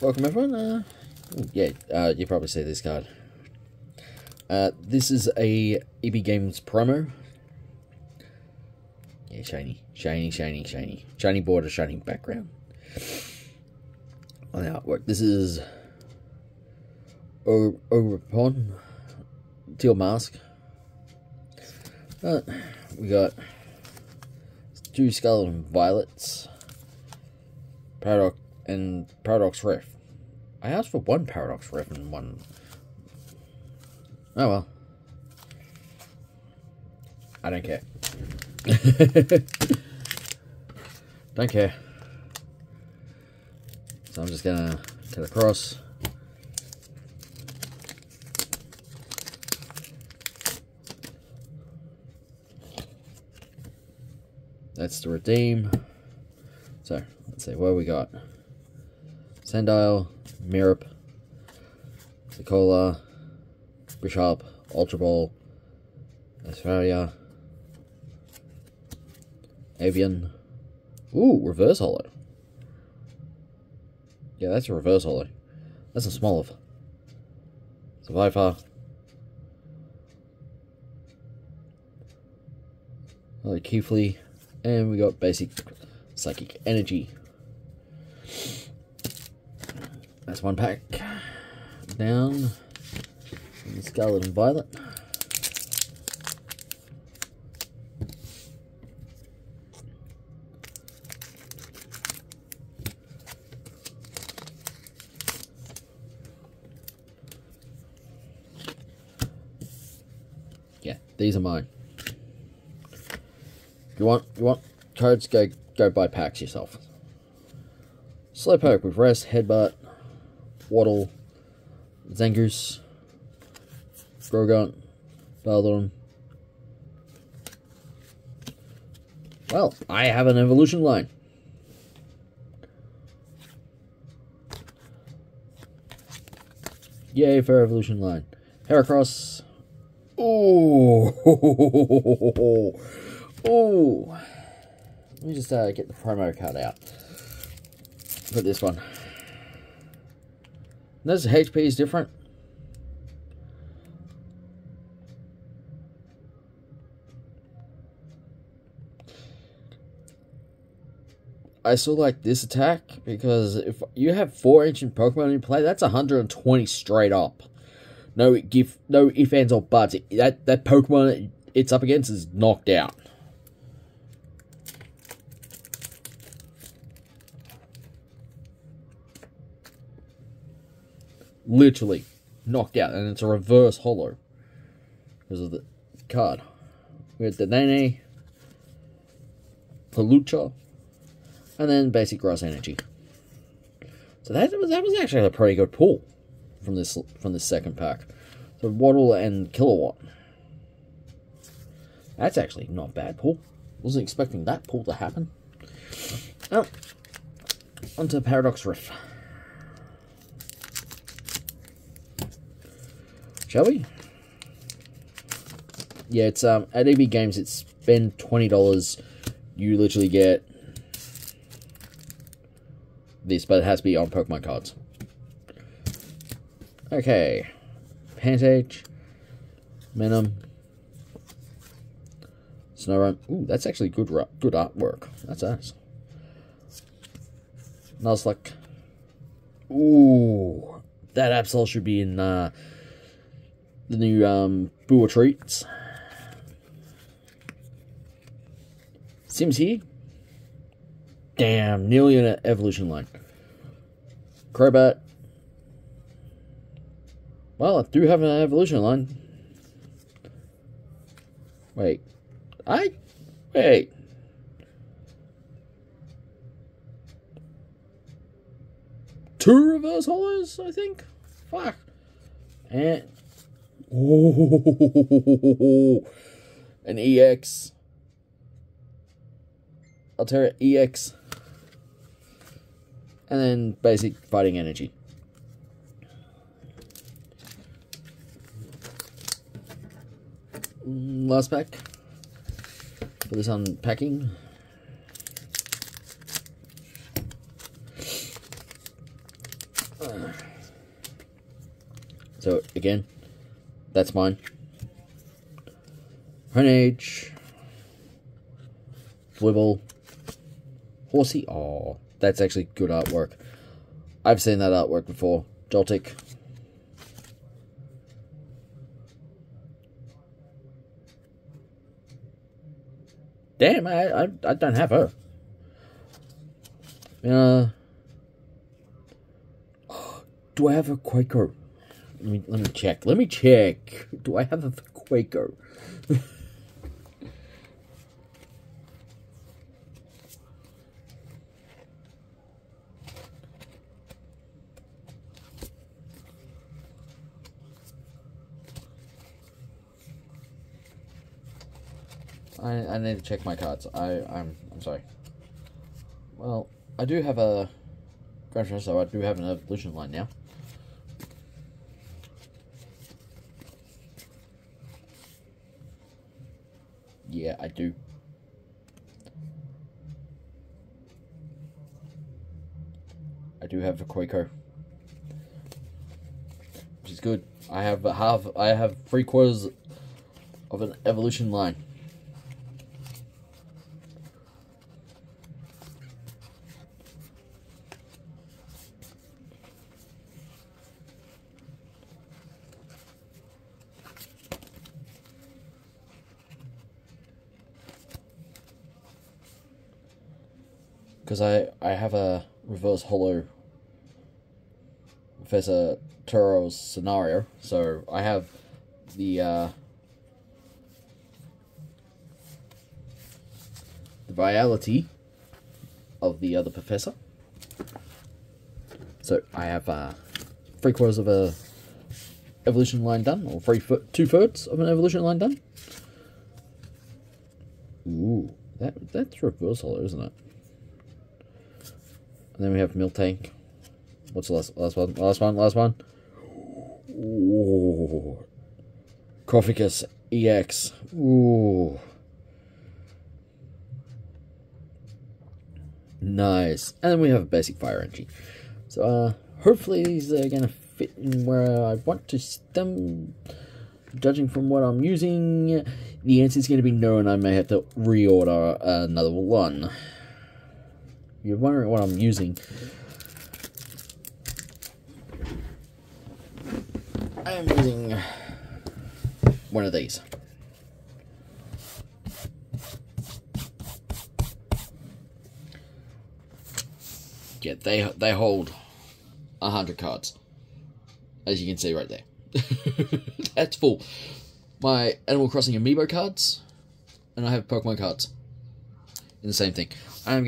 welcome everyone. Uh, yeah, uh, you probably see this card. Uh, this is a EB Games promo. Yeah, shiny, shiny, shiny, shiny, shiny border, shiny background. On the artwork, this is o Ogerpon, Teal Mask. Uh, we got two Scarlet and Violets, Paradox and Paradox Rift. I asked for one Paradox Rift and one. Oh well. I don't care. don't care. So I'm just gonna cut across. That's the redeem. So, let's see, what we got? Sandile, Mirup, Secola, Bishop, Ultra Ball, Australia, Arven. Ooh, reverse hollow. Yeah, that's a reverse hollow. That's a Smoliv. Survivor. Holy Keefly. And we got basic psychic energy. That's one pack. Down. Scarlet and Violet. Yeah, these are mine. You want you want cards? Go go buy packs yourself. Slowpoke with Rest, Headbutt, Waddle, Zangoose, Grogunt, Baldon. Well, I have an evolution line. Yay for evolution line. Heracross. Oh. Ooh. Let me just uh, get the promo card out for this one. This HP is different. I still like this attack because if you have four ancient Pokemon in play, that's 120 straight up. No give, no if ands or buts. That that Pokemon it's up against is knocked out. Literally knocked out, and it's a reverse holo because of the card. We had the Nene, Pelucha, and then basic grass energy. So that was that was actually a pretty good pull from this from this second pack. So Waddle and Kilowatt. That's actually not bad pull. Wasn't expecting that pull to happen. Oh, onto Paradox Rift. Shall we? Yeah, it's um at EB Games. It's spend twenty dollars. You literally get this, but it has to be on Pokemon cards. Okay, Pantage, Venom, Snorunt. Ooh, that's actually good good artwork. That's us. Nuzlocke. Ooh, that Absol should be in uh, the new um, Bua treats. Sims here. Damn, nearly an evolution line. Crobat. Well, I do have an evolution line. Wait. I. Wait. Two reverse holos, I think? Fuck. And Oh, an EX. Altaria EX. And then basic fighting energy. Mm, last pack. For this unpacking. So again, that's mine. Honedge. Flibble. Horsey. Oh, that's actually good artwork. I've seen that artwork before. Joltik. Damn, I, I, I don't have her. Uh, do I have a Quaker? Let me let me check. Let me check. Do I have a Quaker? I, I need to check my cards. I I'm I'm sorry. Well, I do have a Grand so I do have an evolution line now. Yeah, I do. I do have a Quaker. Which is good. I have half I have three quarters of an evolution line. Because I I have a reverse holo Professor Turo's scenario, so I have the uh, the reality of the other professor. So I have uh, three quarters of a evolution line done, or three two thirds of an evolution line done. Ooh, that that's reverse holo, isn't it? And then we have Miltank. What's the last, last one? Last one, last one. Ooh. Cofficus EX. Ooh. Nice. And then we have a basic fire engine. So, uh, hopefully these are going to fit in where I want to them. Judging from what I'm using, the answer is going to be no, and I may have to reorder another one you're wondering what I'm using, I am using one of these. Yeah, they they hold a hundred cards, as you can see right there. That's full. My Animal Crossing amiibo cards, and I have Pokemon cards in the same thing. I'm